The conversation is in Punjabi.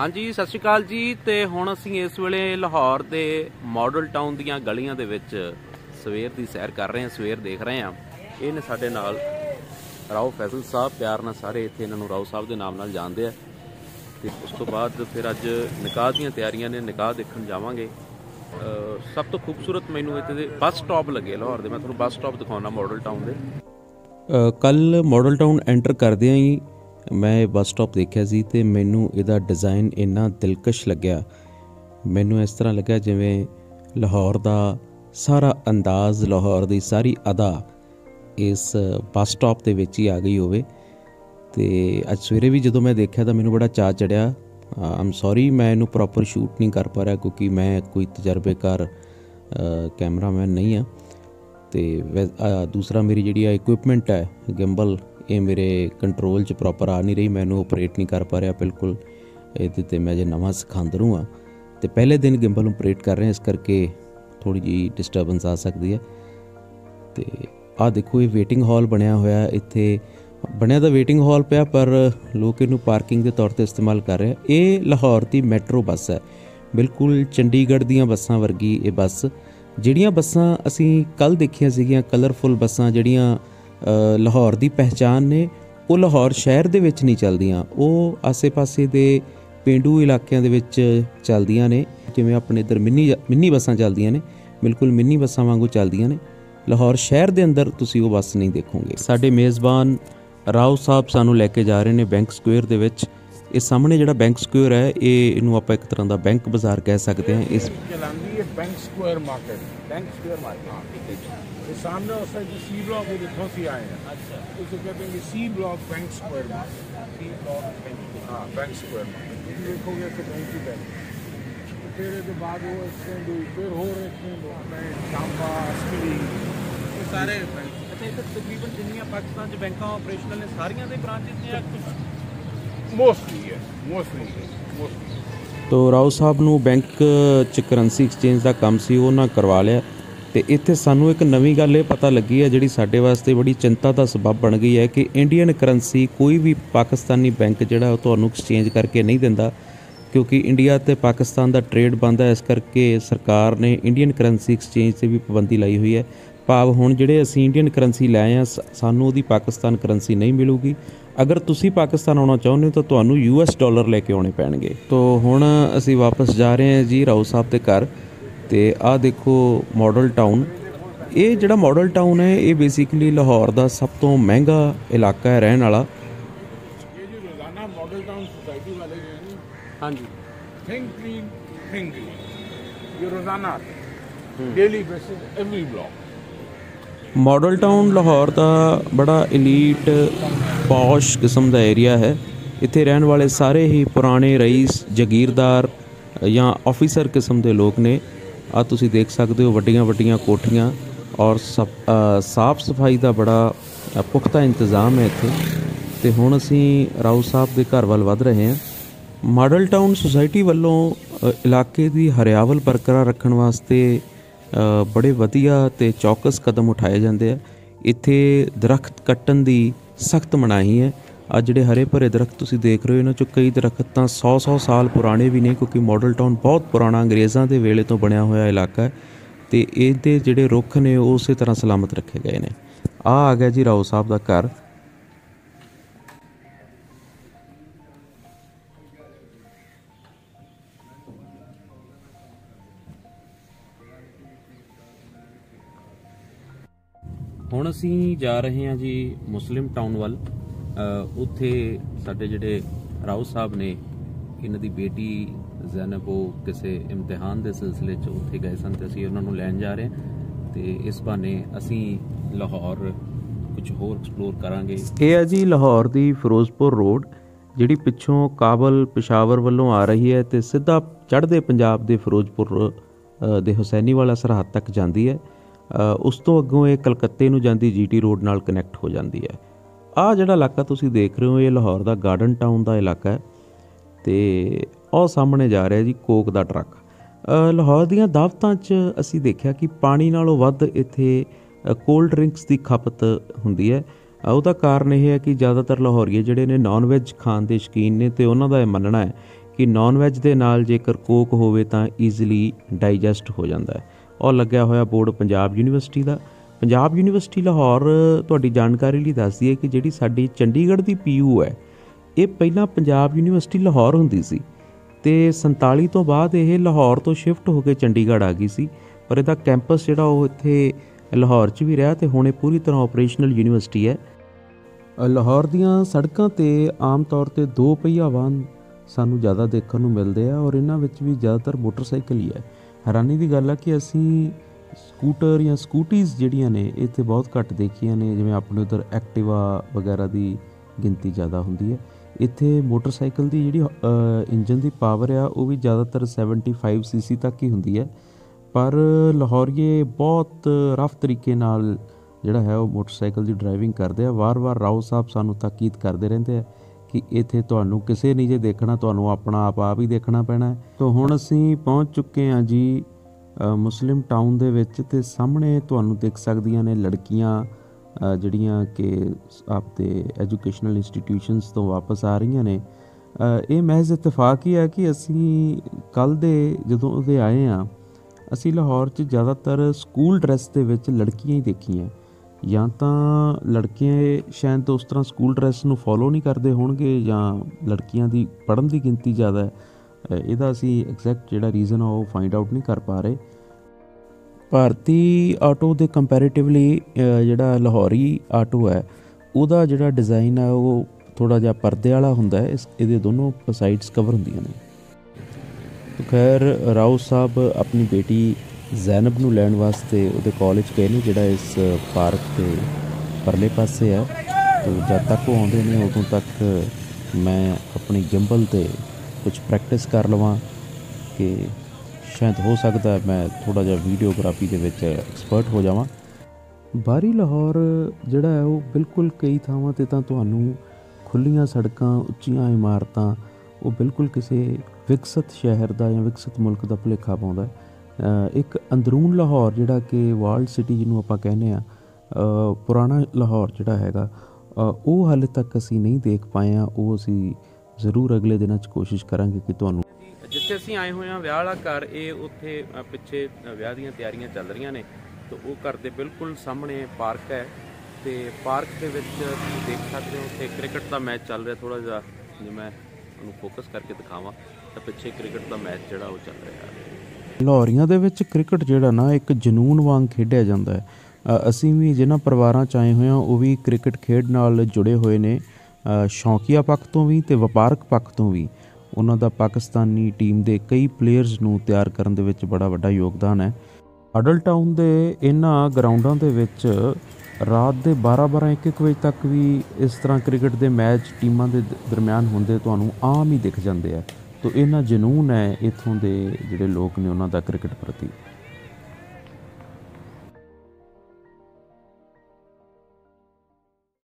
ਹਾਂਜੀ, ਸਤਿ ਸ਼੍ਰੀ ਅਕਾਲ ਜੀ। ਤੇ ਹੁਣ ਅਸੀਂ ਇਸ ਵੇਲੇ ਲਾਹੌਰ ਦੇ ਮਾਡਲ ਟਾਊਨ ਦੀਆਂ ਗਲੀਆਂ ਦੇ ਵਿੱਚ ਸਵੇਰ ਦੀ ਸੈਰ ਕਰ ਰਹੇ ਹਾਂ, ਸਵੇਰ ਦੇਖ ਰਹੇ ਹਾਂ। ਇਹ ਨੇ ਸਾਡੇ ਨਾਲ ਰਾਓ ਫੈਸਲ ਸਾਹਿਬ। ਪਿਆਰ ਨਾਲ ਸਾਰੇ ਇੱਥੇ ਇਹਨਾਂ ਨੂੰ ਰਾਓ ਸਾਹਿਬ ਦੇ ਨਾਮ ਨਾਲ ਜਾਣਦੇ ਆ। ਤੇ ਉਸ ਤੋਂ ਬਾਅਦ ਫਿਰ ਅੱਜ ਨਿਕਾਹ ਦੀਆਂ ਤਿਆਰੀਆਂ ਨੇ, ਨਿਕਾਹ ਦੇਖਣ ਜਾਵਾਂਗੇ। ਸਭ ਤੋਂ ਖੂਬਸੂਰਤ ਮੈਨੂੰ ਇੱਥੇ ਦੇ ਬੱਸ ਸਟਾਪ ਲੱਗੇ ਲਾਹੌਰ ਦੇ। ਮੈਂ ਤੁਹਾਨੂੰ ਬੱਸ ਸਟਾਪ ਦਿਖਾਉਣਾ ਮਾਡਲ ਟਾਊਨ ਦੇ। ਕੱਲ ਮਾਡਲ ਟਾਊਨ ਐਂਟਰ ਕਰਦਿਆਂ ਹੀ ਮੈਂ ਇਹ ਬੱਸ ਸਟਾਪ ਦੇਖਿਆ ਸੀ ਤੇ ਮੈਨੂੰ ਇਹਦਾ ਡਿਜ਼ਾਈਨ ਇੰਨਾ ਦਿਲਕਸ਼ ਲੱਗਿਆ। ਮੈਨੂੰ ਇਸ ਤਰ੍ਹਾਂ ਲੱਗਿਆ ਜਿਵੇਂ ਲਾਹੌਰ ਦਾ ਸਾਰਾ ਅੰਦਾਜ਼, ਲਾਹੌਰ ਦੀ ਸਾਰੀ ਅਦਾ ਇਸ ਬੱਸ ਸਟਾਪ ਦੇ ਵਿੱਚ ਹੀ ਆ ਗਈ ਹੋਵੇ। ਤੇ ਅੱਜ ਸਵੇਰੇ ਵੀ ਜਦੋਂ ਮੈਂ ਦੇਖਿਆ ਤਾਂ ਮੈਨੂੰ ਬੜਾ ਚਾਅ ਚੜਿਆ। ਆਮ ਸੌਰੀ ਮੈਂ ਇਹਨੂੰ ਪ੍ਰੋਪਰ ਸ਼ੂਟ ਨਹੀਂ ਕਰ ਪਾ ਰਿਹਾ ਕਿਉਂਕਿ ਮੈਂ ਕੋਈ ਤਜਰਬੇਕਾਰ ਕੈਮਰਾਮੈਨ ਨਹੀਂ ਆ ਤੇ ਦੂਸਰਾ ਮੇਰੀ ਜਿਹੜੀ ਆ ਇਕਵਿਪਮੈਂਟ ਹੈ ਗਿੰਬਲ ਇਹ ਮੇਰੇ ਕੰਟਰੋਲ 'ਚ ਪ੍ਰੋਪਰ ਆ ਨਹੀਂ ਰਹੀ ਮੈਨੂੰ ਆਪਰੇਟ ਨਹੀਂ ਕਰ ਪਾ ਰਿਹਾ ਬਿਲਕੁਲ। ਇਹਦੇ ਤੇ ਮੈਂ ਜੇ ਨਵਾਂ ਸਿਖਾਂਦਰੂ ਆ ਤੇ ਪਹਿਲੇ ਦਿਨ ਗਿੰਬਲ ਆਪਰੇਟ ਕਰ ਰਹੇ ਹਾਂ ਇਸ ਕਰਕੇ ਥੋੜੀ ਜੀ ਡਿਸਟਰਬੈਂਸ ਆ ਸਕਦੀ ਹੈ। ਤੇ ਆਹ ਦੇਖੋ, ਇਹ ਵੇਟਿੰਗ ਹਾਲ ਬਣਿਆ ਹੋਇਆ ਇੱਥੇ ਬਣਿਆ ਤਾਂ ਵੇਟਿੰਗ ਹਾਲ ਪਿਆ, ਪਰ ਲੋਕ ਇਹਨੂੰ ਪਾਰਕਿੰਗ ਦੇ ਤੌਰ ਤੇ ਇਸਤੇਮਾਲ ਕਰ ਰਹੇ ਆ ਇਹ ਲਾਹੌਰ ਦੀ ਮੈਟਰੋ ਬੱਸ ਹੈ। ਬਿਲਕੁਲ ਚੰਡੀਗੜ੍ਹ ਦੀਆਂ ਬੱਸਾਂ ਵਰਗੀ ਇਹ ਬੱਸ, ਜਿਹੜੀਆਂ ਬੱਸਾਂ ਅਸੀਂ ਕੱਲ ਦੇਖੀਆਂ ਸੀਗੀਆਂ ਕਲਰਫੁਲ ਬੱਸਾਂ ਜਿਹੜੀਆਂ ਲਾਹੌਰ ਦੀ ਪਹਿਚਾਨ ਨੇ, ਉਹ ਲਾਹੌਰ ਸ਼ਹਿਰ ਦੇ ਵਿੱਚ ਨਹੀਂ ਚੱਲਦੀਆਂ, ਉਹ ਆਸੇ-ਪਾਸੇ ਦੇ ਪਿੰਡੂ ਇਲਾਕਿਆਂ ਦੇ ਵਿੱਚ ਚੱਲਦੀਆਂ ਨੇ, ਜਿਵੇਂ ਆਪਣੇ ਇਧਰ ਮਿੰਨੀ ਮਿੰਨੀ ਬੱਸਾਂ ਚੱਲਦੀਆਂ ਨੇ, ਬਿਲਕੁਲ ਮਿੰਨੀ ਬੱਸਾਂ ਵਾਂਗੂ ਚੱਲਦੀਆਂ ਨੇ, ਲਾਹੌਰ ਸ਼ਹਿਰ ਦੇ ਅੰਦਰ ਤੁਸੀਂ ਉਹ ਬੱਸ ਨਹੀਂ ਦੇਖੋਗੇ। ਸਾਡੇ ਮੇਜ਼ਬਾਨ ਰਾਓ ਸਾਹਿਬ ਸਾਨੂੰ ਲੈ ਕੇ ਜਾ ਰਹੇ ਨੇ ਬੈਂਕ ਸਕੁਅਰ ਦੇ ਵਿੱਚ ਇਹ ਸਾਹਮਣੇ ਜਿਹੜਾ ਬੈਂਕ ਸਕੁਅਰ ਹੈ ਇਹ ਇਹਨੂੰ ਆਪਾਂ ਇੱਕ ਤਰ੍ਹਾਂ ਦਾ ਬੈਂਕ ਬਾਜ਼ਾਰ ਕਹਿ ਸਕਦੇ ਹਾਂ ਇਸ चलाती है bank square market bank square market ये सामने उस साइड सी ब्लॉक है जितों से आए हैं अच्छा उसे कहते हैं C block bank square market C block हाँ बैंक स्क्वायर मार्केट तुम देखोगे तो बैंक की बैंक फिर इसके बाद वो एक्सटेंड हुई फिर हो रहे एक्सटेंड बैंक चांबा अस्करी ये सारे बैंक ਅੱਛਾ ਇਹ ਤਕਰੀਬਨ ਜਿੰਨੀਆਂ ਪਾਕਿਸਤਾਨ 'ਚ ਬੈਂਕਾਂ ਆਪਰੇਸ਼ਨਲ ਨੇ ਸਾਰੀਆਂ ਦੇ ਬ੍ਰਾਂਚਸ ਨੇ ਜਾਂ ਕੁਝ ਮੋਸਟਲੀ ਯੈਸ ਮੋਸਟਲੀ ਮੋਸਟਲੀ ਤੋ ਰਾਓ ਸਾਹਿਬ ਨੂੰ ਬੈਂਕ ਚ ਕਰੰਸੀ ਐਕਸਚੇਂਜ ਦਾ ਕੰਮ ਸੀ, ਉਹ ਨਾ ਕਰਵਾ ਲਿਆ। ਤੇ ਇੱਥੇ ਸਾਨੂੰ ਇੱਕ ਨਵੀਂ ਗੱਲ ਇਹ ਪਤਾ ਲੱਗੀ ਹੈ, ਜਿਹੜੀ ਸਾਡੇ ਵਾਸਤੇ ਬੜੀ ਚਿੰਤਾ ਦਾ ਸਬਬ ਬਣ ਗਈ ਹੈ ਕਿ ਇੰਡੀਅਨ ਕਰੰਸੀ ਕੋਈ ਵੀ ਪਾਕਿਸਤਾਨੀ ਬੈਂਕ ਜਿਹੜਾ ਉਹ ਤੁਹਾਨੂੰ ਐਕਸਚੇਂਜ ਕਰਕੇ ਨਹੀਂ ਦਿੰਦਾ, ਕਿਉਂਕਿ ਇੰਡੀਆ ਤੇ ਪਾਕਿਸਤਾਨ ਦਾ ਟ੍ਰੇਡ ਬੰਦ ਹੈ। ਇਸ ਕਰਕੇ ਸਰਕਾਰ ਨੇ ਇੰਡੀਅਨ ਕਰੰਸੀ ਐਕਸਚੇਂਜ ਤੇ ਵੀ ਪਾਬੰਦੀ ਲਾਈ ਹੋਈ ਹੈ। ਭਾਵ ਹੁਣ ਜਿਹੜੇ ਅਸੀਂ ਇੰਡੀਅਨ ਕਰੰਸੀ ਲਏ ਆ ਸਾਨੂੰ ਉਹਦੀ ਪਾਕਿਸਤਾਨ ਕਰੰਸੀ ਨਹੀਂ ਮਿਲੂਗੀ। ਅਗਰ ਤੁਸੀਂ ਪਾਕਿਸਤਾਨ ਆਉਣਾ ਚਾਹੁੰਦੇ ਹੋ ਤਾਂ ਤੁਹਾਨੂੰ ਯੂ ਐਸ ਡਾਲਰ ਲੈ ਕੇ ਆਉਣੇ ਪੈਣਗੇ। ਤੋਂ ਹੁਣ ਅਸੀਂ ਵਾਪਸ ਜਾ ਰਹੇ ਹਾਂ ਜੀ ਰਾਉ ਸਾਹਿਬ ਦੇ ਘਰ। ਤੇ ਆਹ ਦੇਖੋ ਮਾਡਲ ਟਾਊਨ ਇਹ ਜਿਹੜਾ ਮਾਡਲ ਟਾਊਨ ਹੈ ਇਹ ਬੇਸਿਕਲੀ ਲਾਹੌਰ ਦਾ ਸਭ ਤੋਂ ਮਹਿੰਗਾ ਇਲਾਕਾ ਹੈ ਰਹਿਣ ਵਾਲਾ। ਹਾਂਜੀ। ਥਿੰਕ ਕਲੀਨ ਥਿੰਕ ਇਹ ਰੋਜ਼ਾਨਾ daily basis every block Model Town Lahore ਦਾ ਬੜਾ ਐਲੀਟ ਪੌਸ਼ ਕਿਸਮ ਦਾ ਏਰੀਆ ਹੈ। ਇੱਥੇ ਰਹਿਣ ਵਾਲੇ ਸਾਰੇ ਹੀ ਪੁਰਾਣੇ ਰਈਸ, ਜਗੀਰਦਾਰ ਜਾਂ ਆਫੀਸਰ ਕਿਸਮ ਦੇ ਲੋਕ ਨੇ। ਆ ਤੁਸੀਂ ਦੇਖ ਸਕਦੇ ਹੋ ਵੱਡੀਆਂ ਵੱਡੀਆਂ ਕੋਠੀਆਂ ਔਰ ਸਾਫ਼ ਸਫ਼ਾਈ ਦਾ ਬੜਾ ਪੁਖਤਾ ਇੰਤਜ਼ਾਮ ਹੈ ਇੱਥੇ। ਤੇ ਹੁਣ ਅਸੀਂ ਰਾਓ ਸਾਹਿਬ ਦੇ ਘਰ ਵੱਲ ਵੱਧ ਰਹੇ ਹਾਂ। ਮਾਡਲ ਟਾਊਨ ਸੁਸਾਇਟੀ ਵੱਲੋਂ ਇਲਾਕੇ ਦੀ ਹਰਿਆਵਲ ਬਰਕਰਾਰ ਰੱਖਣ ਵਾਸਤੇ ਬੜੇ ਵਧੀਆ ਤੇ ਚੌਕਸ ਕਦਮ ਉਠਾਏ ਜਾਂਦੇ ਆ। ਇੱਥੇ ਦਰਖਤ ਕੱਟਣ ਦੀ ਸਖਤ ਮਨਾਹੀ ਹੈ। ਅੱਜ ਜਿਹੜੇ ਹਰੇ ਭਰੇ ਦਰਖਤ ਤੁਸੀਂ ਦੇਖ ਰਹੇ ਹੋ, ਇਹਨਾਂ ਚੋਂ ਕਈ ਦਰਖਤ ਤਾਂ 100-100 ਸਾਲ ਪੁਰਾਣੇ ਵੀ ਨੇ, ਕਿਉਂਕਿ ਮਾਡਲ ਟਾਊਨ ਬਹੁਤ ਪੁਰਾਣਾ ਅੰਗਰੇਜ਼ਾਂ ਦੇ ਵੇਲੇ ਤੋਂ ਬਣਿਆ ਹੋਇਆ ਇਲਾਕਾ ਹੈ। ਤੇ ਇਹਦੇ ਜਿਹੜੇ ਰੁੱਖ ਨੇ, ਉਹ ਉਸੇ ਤਰ੍ਹਾਂ ਸਲਾਮਤ ਰੱਖੇ ਗਏ ਨੇ। ਆ ਆ ਗਿਆ ਜੀ ਰਾਓ ਸਾਹਿਬ ਦਾ ਘਰ। ਹੁਣ ਅਸੀਂ ਜਾ ਰਹੇ ਹਾਂ ਜੀ ਮੁਸਲਿਮ ਟਾਊਨ ਵੱਲ। ਉੱਥੇ ਸਾਡੇ ਜਿਹੜੇ ਰਾਓ ਸਾਹਿਬ ਨੇ, ਇਹਨਾਂ ਦੀ ਬੇਟੀ ਜ਼ੈਨਬ ਉਹ ਕਿਸੇ ਇਮਤਿਹਾਨ ਦੇ ਸਿਲਸਿਲੇ 'ਚ ਉੱਥੇ ਗਏ ਸਨ ਤੇ ਅਸੀਂ ਉਹਨਾਂ ਨੂੰ ਲੈਣ ਜਾ ਰਹੇ ਹਾਂ ਤੇ ਇਸ ਬਹਾਨੇ ਅਸੀਂ ਲਾਹੌਰ ਕੁਝ ਹੋਰ ਐਕਸਪਲੋਰ ਕਰਾਂਗੇ। ਇਹ ਹੈ ਜੀ ਲਾਹੌਰ ਦੀ ਫਿਰੋਜ਼ਪੁਰ ਰੋਡ, ਜਿਹੜੀ ਪਿੱਛੋਂ ਕਾਬਲ ਪਿਸ਼ਾਵਰ ਵੱਲੋਂ ਆ ਰਹੀ ਹੈ ਤੇ ਸਿੱਧਾ ਚੜ੍ਹਦੇ ਪੰਜਾਬ ਦੇ ਫਿਰੋਜ਼ਪੁਰ ਦੇ ਹੁਸੈਨੀਵਾਲਾ ਸਰਹੱਦ ਤੱਕ ਜਾਂਦੀ ਹੈ। ਉਸ ਤੋਂ ਅੱਗੋਂ ਇਹ ਕਲਕੱਤੇ ਨੂੰ ਜਾਂਦੀ ਜੀਟੀ ਰੋਡ ਨਾਲ ਕਨੈਕਟ ਹੋ ਜਾਂਦੀ ਹੈ। ਆਹ ਜਿਹੜਾ ਇਲਾਕਾ ਤੁਸੀਂ ਦੇਖ ਰਹੇ ਹੋ, ਇਹ ਲਾਹੌਰ ਦਾ ਗਾਰਡਨ ਟਾਊਨ ਦਾ ਇਲਾਕਾ ਹੈ ਤੇ ਉਹ ਸਾਹਮਣੇ ਜਾ ਰਿਹਾ ਜੀ ਕੋਕ ਦਾ ਟਰੱਕ। ਲਾਹੌਰ ਦੀਆਂ ਦਾਵਤਾਂ 'ਚ ਅਸੀਂ ਦੇਖਿਆ ਕਿ ਪਾਣੀ ਨਾਲੋਂ ਵੱਧ ਇੱਥੇ ਕੋਲਡ ਡਰਿੰਕਸ ਦੀ ਖਪਤ ਹੁੰਦੀ ਹੈ। ਉਹਦਾ ਕਾਰਨ ਇਹ ਹੈ ਕਿ ਜ਼ਿਆਦਾਤਰ ਲਾਹੌਰੀਏ ਜਿਹੜੇ ਨੇ ਨਾਨ ਵੈਜ ਖਾਣ ਦੇ ਸ਼ੌਕੀਨ ਨੇ ਤੇ ਉਹਨਾਂ ਦਾ ਇਹ ਮੰਨਣਾ ਹੈ ਕਿ ਕਿ ਨਾਨ ਵੈਜ ਦੇ ਨਾਲ ਜੇਕਰ ਕੋਕ ਹੋਵੇ ਤਾਂ ਈਜ਼ੀਲੀ ਡਾਈਜੈਸਟ ਹੋ ਜਾਂਦਾ ਹੈ। ਔਰ ਲੱਗਿਆ ਹੋਇਆ ਬੋਰਡ ਪੰਜਾਬ ਯੂਨੀਵਰਸਿਟੀ ਦਾ। ਪੰਜਾਬ ਯੂਨੀਵਰਸਿਟੀ ਲਾਹੌਰ ਤੁਹਾਡੀ ਜਾਣਕਾਰੀ ਲਈ ਦੱਸਦੀ ਹੈ ਕਿ ਜਿਹੜੀ ਸਾਡੀ ਚੰਡੀਗੜ੍ਹ ਦੀ ਪੀਯੂ ਹੈ, ਇਹ ਪਹਿਲਾਂ ਪੰਜਾਬ ਯੂਨੀਵਰਸਿਟੀ ਲਾਹੌਰ ਹੁੰਦੀ ਸੀ ਤੇ 47 ਤੋਂ ਬਾਅਦ ਇਹ ਲਾਹੌਰ ਤੋਂ ਸ਼ਿਫਟ ਹੋ ਕੇ ਚੰਡੀਗੜ੍ਹ ਆ ਗਈ ਸੀ। ਪਰ ਇਹਦਾ ਕੈਂਪਸ ਜਿਹੜਾ ਉਹ ਇੱਥੇ ਲਾਹੌਰ 'ਚ ਵੀ ਰਿਹਾ ਤੇ ਹੁਣ ਇਹ ਪੂਰੀ ਤਰ੍ਹਾਂ ਆਪਰੇਸ਼ਨਲ ਯੂਨੀਵਰਸਿਟੀ ਹੈ। ਲਾਹੌਰ ਦੀਆਂ ਸੜਕਾਂ ਤੇ ਆਮ ਤੌਰ ਤੇ ਦੋ ਪਹੀਆ ਵਾਹਨ ਸਾਨੂੰ ਜ਼ਿਆਦਾ ਦੇਖਣ ਨੂੰ ਮਿਲਦੇ ਆ ਔਰ ਇਹਨਾਂ ਵਿੱਚ ਵੀ ਜ਼ਿਆਦਾਤਰ ਮੋਟਰਸਾਈਕਲ ਹੀ ਹੈ। ਹੈਰਾਨੀ ਦੀ ਗੱਲ ਆ ਕਿ ਅਸੀਂ ਸਕੂਟਰ ਜਾਂ ਸਕੂਟੀਜ਼ ਜਿਹੜੀਆਂ ਨੇ ਇੱਥੇ ਬਹੁਤ ਘੱਟ ਦੇਖੀਆਂ ਨੇ, ਜਿਵੇਂ ਆਪਣੇ ਉਧਰ ਐਕਟਿਵਾ ਵਗੈਰਾ ਦੀ ਗਿਣਤੀ ਜ਼ਿਆਦਾ ਹੁੰਦੀ ਹੈ। ਇੱਥੇ ਮੋਟਰਸਾਈਕਲ ਦੀ ਜਿਹੜੀ ਇੰਜਨ ਦੀ ਪਾਵਰ ਆ, ਉਹ ਵੀ ਜ਼ਿਆਦਾਤਰ 75 ਸੀਸੀ ਤੱਕ ਹੀ ਹੁੰਦੀ ਹੈ। ਪਰ ਲਾਹੌਰੀਏ ਬਹੁਤ ਰਫ ਤਰੀਕੇ ਨਾਲ ਜਿਹੜਾ ਹੈ, ਉਹ ਮੋਟਰਸਾਈਕਲ ਦੀ ਡਰਾਈਵਿੰਗ ਕਰਦੇ ਆ। ਵਾਰ-ਵਾਰ ਰਾਓ ਸਾਹਿਬ ਸਾਨੂੰ ਤਾਕੀਦ ਕਰਦੇ ਰਹਿੰਦੇ ਆ ਕਿ ਇੱਥੇ ਤੁਹਾਨੂੰ ਕਿਸੇ ਨਹੀਂ ਜੇ ਦੇਖਣਾ, ਤੁਹਾਨੂੰ ਆਪਣਾ ਆਪ ਆਪ ਹੀ ਦੇਖਣਾ ਪੈਣਾ ਤਾਂ ਹੁਣ ਅਸੀਂ ਪਹੁੰਚ ਚੁੱਕੇ ਹਾਂ ਜੀ ਮੁਸਲਿਮ ਟਾਊਨ ਦੇ ਵਿੱਚ ਤੇ ਸਾਹਮਣੇ ਤੁਹਾਨੂੰ ਦੇਖ ਸਕਦੀਆਂ ਨੇ ਲੜਕੀਆਂ ਜਿਹੜੀਆਂ ਕਿ ਆਪਦੇ ਐਜੂਕੇਸ਼ਨਲ ਇੰਸਟੀਟਿਊਸ਼ਨਸ ਤੋਂ ਵਾਪਸ ਆ ਰਹੀਆਂ ਨੇ। ਇਹ ਮਹਿਜ਼ ਇਤਫਾਕ ਹੀ ਹੈ ਕਿ ਅਸੀਂ ਕੱਲ ਦੇ ਜਦੋਂ ਉਹਦੇ ਆਏ ਆ ਅਸੀਂ ਲਾਹੌਰ 'ਚ ਜ਼ਿਆਦਾਤਰ ਸਕੂਲ ਡਰੈਸ ਦੇ ਵਿੱਚ ਲੜਕੀਆਂ ਹੀ ਦੇਖੀਆਂ। ਜਾਂ ਤਾਂ ਲੜਕੇ ਸ਼ਾਇਦ ਉਸ ਤਰ੍ਹਾਂ ਸਕੂਲ ਡਰੈਸ ਨੂੰ ਫੋਲੋ ਨਹੀਂ ਕਰਦੇ ਹੋਣਗੇ ਜਾਂ ਲੜਕੀਆਂ ਦੀ ਪੜ੍ਹਨ ਦੀ ਗਿਣਤੀ ਜ਼ਿਆਦਾ ਹੈ। ਇਹਦਾ ਅਸੀਂ ਐਗਜ਼ੈਕਟ ਜਿਹੜਾ ਰੀਜ਼ਨ ਆ ਉਹ ਫਾਈਂਡ ਆਊਟ ਨਹੀਂ ਕਰ ਪਾ ਰਹੇ। ਭਾਰਤੀ ਆਟੋ ਦੇ ਕੰਪੈਰੀਟਿਵਲੀ ਜਿਹੜਾ ਲਾਹੌਰੀ ਆਟੋ ਹੈ, ਉਹਦਾ ਜਿਹੜਾ ਡਿਜ਼ਾਈਨ ਹੈ ਉਹ ਥੋੜਾ ਜਿਹਾ ਪਰਦੇ ਵਾਲਾ ਹੁੰਦਾ ਹੈ। ਇਸ, ਇਹਦੇ ਦੋਨੋਂ ਸਾਈਡਸ ਕਵਰ ਹੁੰਦੀਆਂ ਨੇ। ਖੈਰ, ਰਾਓ ਸਾਹਿਬ, ਆਪਣੀ ਬੇਟੀ ਜ਼ੈਨਬ ਨੂੰ ਲੈਣ ਵਾਸਤੇ ਉਹਦੇ ਕਾਲਜ ਗਏ ਨੇ, ਜਿਹੜਾ ਇਸ ਪਾਰਕ ਦੇ ਪਰਲੇ ਪਾਸੇ ਹੈ। ਤੋ ਜਦ ਤੱਕ ਉਹ ਆਉਂਦੇ ਨੇ, ਉਦੋਂ ਤੱਕ ਮੈਂ ਆਪਣੀ ਗਿੰਬਲ ਤੇ ਕੁਝ ਪ੍ਰੈਕਟਿਸ ਕਰ ਲਵਾਂ ਕਿ ਸ਼ਾਇਦ ਹੋ ਸਕਦਾ ਮੈਂ ਥੋੜਾ ਜਿਹਾ ਵੀਡੀਓਗ੍ਰਾਫੀ ਦੇ ਵਿੱਚ ਐਕਸਪਰਟ ਹੋ ਜਾਵਾਂ। ਬਾਹਰੀ ਲਾਹੌਰ ਜਿਹੜਾ ਹੈ, ਉਹ ਬਿਲਕੁਲ ਕਈ ਥਾਵਾਂ ਤੇ ਤਾਂ ਤੁਹਾਨੂੰ ਖੁੱਲੀਆਂ ਸੜਕਾਂ, ਉੱਚੀਆਂ ਇਮਾਰਤਾਂ, ਉਹ ਬਿਲਕੁਲ ਕਿਸੇ ਵਿਕਸਿਤ ਸ਼ਹਿਰ ਦਾ ਜਾਂ ਵਿਕਸਿਤ ਮੁਲਕ ਦਾ ਭੁਲੇਖਾ ਪਾਉਂਦਾ ਹੈ। ਇੱਕ ਅੰਦਰੂਨ ਲਾਹੌਰ ਜਿਹੜਾ ਕਿ ਵਰਲਡ ਸਿਟੀ ਜਿਹਨੂੰ ਆਪਾਂ ਕਹਿੰਦੇ ਆ ਪੁਰਾਣਾ ਲਾਹੌਰ ਜਿਹੜਾ ਹੈਗਾ ਉਹ ਹਾਲੇ ਤੱਕ ਅਸੀਂ ਨਹੀਂ ਦੇਖ ਪਾਏ ਆ ਉਹ ਅਸੀਂ ਜ਼ਰੂਰ ਅਗਲੇ ਦਿਨਾਂ 'ਚ ਕੋਸ਼ਿਸ਼ ਕਰਾਂਗੇ ਕਿ ਤੁਹਾਨੂੰ ਜਿੱਥੇ ਅਸੀਂ ਆਏ ਹੋਏ ਆ ਵਿਆਹ ਵਾਲਾ ਘਰ, ਇਹ ਉੱਥੇ ਪਿੱਛੇ ਵਿਆਹ ਦੀਆਂ ਤਿਆਰੀਆਂ ਚੱਲ ਰਹੀਆਂ ਨੇ। ਤੇ ਉਹ ਘਰ ਦੇ ਬਿਲਕੁਲ ਸਾਹਮਣੇ ਪਾਰਕ ਹੈ ਤੇ ਪਾਰਕ ਦੇ ਵਿੱਚ ਤੁਸੀਂ ਦੇਖ ਸਕਦੇ ਹੋ, ਉੱਥੇ ਕ੍ਰਿਕਟ ਦਾ ਮੈਚ ਚੱਲ ਰਿਹਾ ਥੋੜਾ ਜਿਹਾ। ਜੇ ਮੈਂ ਉਹਨੂੰ ਫੋਕਸ ਕਰਕੇ ਦਿਖਾਵਾਂ, ਤਾਂ ਪਿੱਛੇ ਕ੍ਰਿਕਟ ਦਾ ਮੈਚ ਜਿਹੜਾ ਉਹ ਚੱਲ ਰਿਹਾ ਹੈ। ਲਾਹੌਰੀਆਂ ਦੇ ਵਿੱਚ ਕ੍ਰਿਕਟ ਜਿਹੜਾ ਨਾ ਇੱਕ ਜਨੂਨ ਵਾਂਗ ਖੇਡਿਆ ਜਾਂਦਾ ਹੈ। ਅਸੀਂ ਵੀ ਜਿਹਨਾਂ ਪਰਿਵਾਰਾਂ ਚ ਆਏ ਹੋਏ ਹਾਂ, ਉਹ ਵੀ ਕ੍ਰਿਕਟ ਖੇਡ ਨਾਲ ਜੁੜੇ ਹੋਏ ਨੇ। ਸ਼ੌਕੀਆ ਪੱਖ ਤੋਂ ਵੀ ਤੇ ਵਪਾਰਕ ਪੱਖ ਤੋਂ ਵੀ। ਉਹਨਾਂ ਦਾ ਪਾਕਿਸਤਾਨੀ ਟੀਮ ਦੇ ਕਈ ਪਲੇਅਰਸ ਨੂੰ ਤਿਆਰ ਕਰਨ ਦੇ ਵਿੱਚ ਬੜਾ ਵੱਡਾ ਯੋਗਦਾਨ ਹੈ। ਅਡਲ ਟਾਊਨ ਦੇ ਇਹਨਾਂ ਗਰਾਊਂਡਾਂ ਦੇ ਵਿੱਚ ਰਾਤ ਦੇ 12-12 1-1 ਵਜੇ ਤੱਕ ਵੀ ਇਸ ਤਰ੍ਹਾਂ ਕ੍ਰਿਕਟ ਦੇ ਮੈਚ ਟੀਮਾਂ ਦੇ, ਦਰਮਿਆਨ ਹੁੰਦੇ ਤੁਹਾਨੂੰ ਆਮ ਹੀ ਦਿਖ ਜਾਂਦੇ ਆ। ਤੋ ਇਹਨਾਂ ਜਨੂਨ ਹੈ ਇਥੋਂ ਦੇ ਜਿਹੜੇ ਲੋਕ ਨੇ ਉਹਨਾਂ ਦਾ ਕ੍ਰਿਕਟ ਪ੍ਰਤੀ।